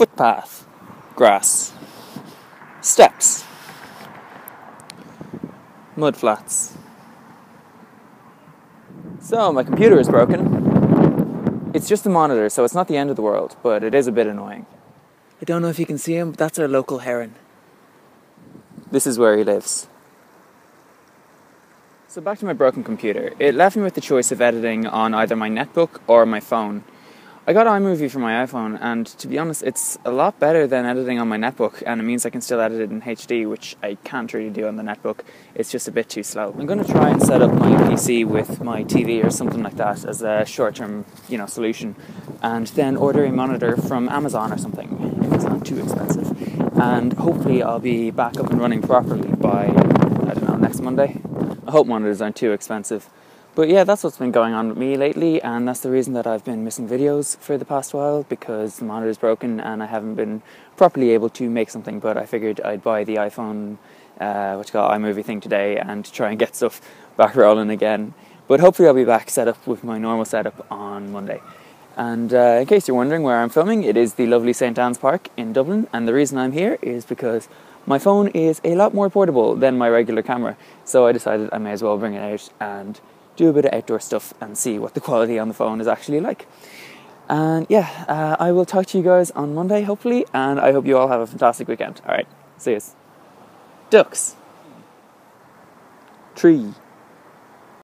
footpath, grass, steps, mud flats. So, my computer is broken. It's just a monitor, so it's not the end of the world, but it is a bit annoying. I don't know if you can see him, but that's our local heron. This is where he lives. So, back to my broken computer. It left me with the choice of editing on either my netbook or my phone. I got iMovie for my iPhone, and to be honest, it's a lot better than editing on my netbook, and it means I can still edit it in HD, which I can't really do on the netbook. It's just a bit too slow. I'm going to try and set up my PC with my TV or something like that as a short-term, you know, solution, and then order a monitor from Amazon or something. if It's not too expensive, and hopefully I'll be back up and running properly by I don't know next Monday. I hope monitors aren't too expensive. But yeah, that's what's been going on with me lately, and that's the reason that I've been missing videos for the past while because the monitor is broken and I haven't been properly able to make something. But I figured I'd buy the iPhone, uh, what you call iMovie thing today, and try and get stuff back rolling again. But hopefully, I'll be back set up with my normal setup on Monday. And uh, in case you're wondering where I'm filming, it is the lovely St Anne's Park in Dublin, and the reason I'm here is because my phone is a lot more portable than my regular camera, so I decided I may as well bring it out and do a bit of outdoor stuff and see what the quality on the phone is actually like. And yeah, uh, I will talk to you guys on Monday, hopefully, and I hope you all have a fantastic weekend. All right, see you. Ducks. Tree.